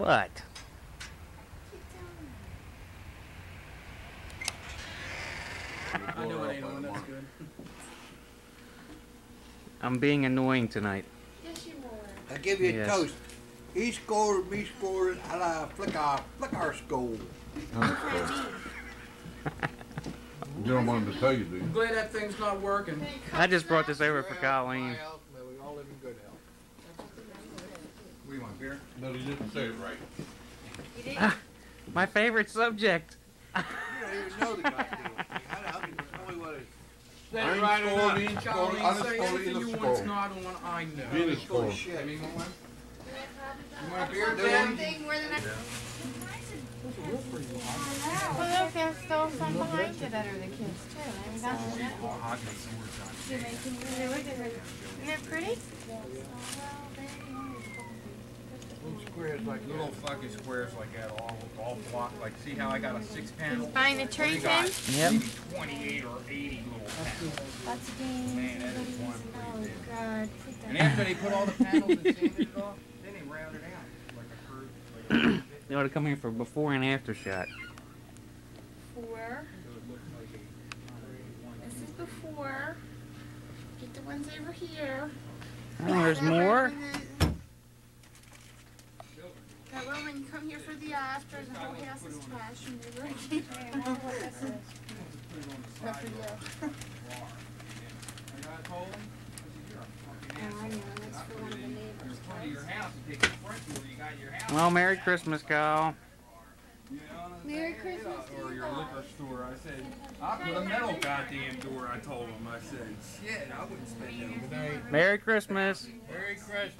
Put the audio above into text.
What? I know it ain't on. That's good. I'm being annoying tonight. Yes, you were. I give you Yes. a toast. He scored, me scored, and I flick our, flick our score. You don't want him to tell you, do you? I'm glad that thing's not working. I just brought this over for Well, Colleen. my health, man, We all live in good health. What do you want, beer? No, he didn't say it right. You did? Ah, my favorite subject. You don't even know the goddamn thing. How the you tell me what it is? Say I'm right or scolding, not. I'm say anything you want's scolding. not on, I know. Venus He's full of shit. Give me one. You Want want a beer, something Dan? big more than I. Well, look, there's still some behind you that are the kids too. I haven't gotten to that. Isn't it pretty? Little squares like Little that. fucking squares like that, all, all blocked. Like, see how I got a six panel? Buying the You trees got in? Yep. maybe 28 or 80 little panels. Lots of games. Man, that is one Oh, pretty big. God. Put that And after they put all the panels and sanded it off, then they rounded out like a curve. Like a curve. Ought to come here for before and after shot. Before. So it looks like a- This is before. Get the ones over here. Oh, there's That way more. when the- That way when you come here for the Oscars, the whole house is trash and never again. Except for you. I got told him, I said, you're a fucking I asshole. know, that's for one of the You're in neighbors. front of your house and take the front door, you got your house. Well, Merry Christmas, Kyle. You know what I'm Merry? Christmas Or your liquor store. I said, I put a metal goddamn door, I told him. I said, shit, I wouldn't spend that. Merry Christmas. Merry Christmas.